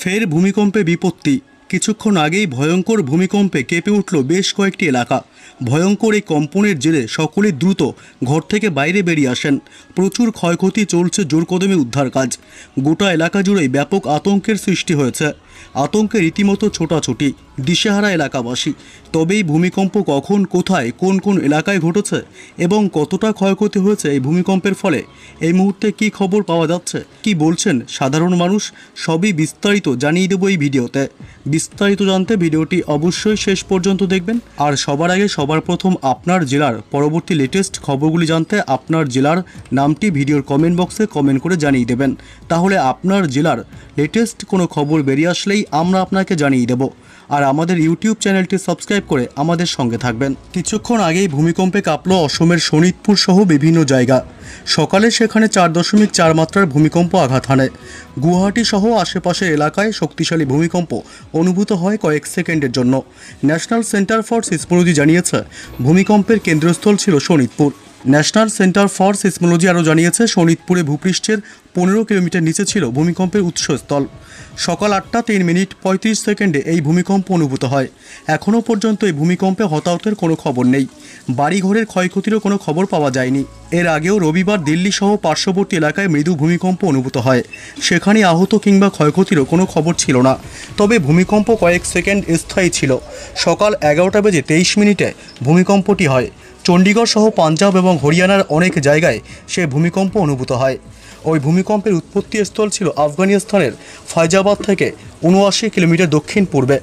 ফের ভূমিকম্পে বিপত্তি। কিছুক্ষণ আগেই ভয়ঙ্কর ভূমিকম্পে কেঁপে উঠল বেশ কয়েকটি এলাকা। ভয়ঙ্কর এই কম্পনের জেরে সকলে দ্রুত ঘর থেকে বাইরে বেরিয়ে আসেন। প্রচুর ক্ষয়ক্ষতি চলছে জোরকদমে উদ্ধার কাজ। গোটা এলাকা জুড়েই ব্যাপক আতঙ্কের সৃষ্টি হয়েছে। আতঙ্কে রীতিমতো ছোটাছুটি, দিশেহারা এলাকাবাসী। তবেই ভূমিকম্প কখন, কোথায়, কোন কোন এলাকায় ঘটেছে এবং কতটা ক্ষয়ক্ষতি হয়েছে এই ভূমিকম্পের ফলে? এই মুহূর্তে কি খবর পাওয়া যাচ্ছে? কি বলছেন সাধারণ মানুষ? সবই বিস্তারিত জানিয়ে দেবো এই ভিডিওতে। বিস্তারিত জানতে ভিডিওটি অবশ্যই শেষ পর্যন্ত দেখবেন। আর সবার আগে সবার প্রথম আপনার জেলার পরবর্তী লেটেস্ট খবরগুলি জানতে আপনার জেলার নামটি ভিডিওর কমেন্ট বক্সে কমেন্ট করে জানিয়ে দেবেন। তাহলে আপনার জেলার লেটেস্ট কোনো খবর বেরিয়ে আসলেই আমরা আপনাকে জানিয়ে দেব। আর আমাদের ইউটিউব চ্যানেলটি সাবস্ক্রাইব করে আমাদের সঙ্গে থাকবেন। কিছুক্ষণ আগেই ভূমিকম্পে কাঁপল অসমের শোনিতপুর সহ বিভিন্ন জায়গা। সকালে সেখানে চার দশমিক চার মাত্রার ভূমিকম্প আঘাত হানে। গুয়াহাটি সহ আশেপাশের এলাকায় শক্তিশালী ভূমিকম্প অনুভূত হয় কয়েক সেকেন্ডের জন্য। ন্যাশনাল সেন্টার ফর সিসমোলজি জানিয়েছে, ভূমিকম্পের কেন্দ্রস্থল ছিল Sonitpur national centre for seismology আরও জানিয়েছে শোনিতপুরে ভূপৃষ্ঠের পনেরো কিলোমিটার নিচে ছিল ভূমিকম্পের উৎসস্থল। সকাল আটটা তিন মিনিট পঁয়ত্রিশ সেকেন্ডে এই ভূমিকম্প অনুভূত হয়। এখনও পর্যন্ত এই ভূমিকম্পে হতাহতের কোনো খবর নেই। বাড়িঘরের ক্ষয়ক্ষতিরও কোনো খবর পাওয়া যায়নি। এর আগেও রবিবার দিল্লি সহ পার্শ্ববর্তী এলাকায় মৃদু ভূমিকম্প অনুভূত হয়। সেখানে আহত কিংবা ক্ষয়ক্ষতিরও কোনো খবর ছিল না। তবে ভূমিকম্প কয়েক সেকেন্ড স্থায়ী ছিল। সকাল এগারোটা বেজে তেইশ মিনিটে ভূমিকম্পটি হয়। চণ্ডীগড় সহ পাঞ্জাব এবং হরিয়ানার অনেক জায়গায় সে ভূমিকম্প অনুভূত হয়। ওই ভূমিকম্পের উৎপত্তি স্থল ছিল আফগানিস্তানের ফায়জাবাদ থেকে উনআশি কিলোমিটার দক্ষিণ পূর্বে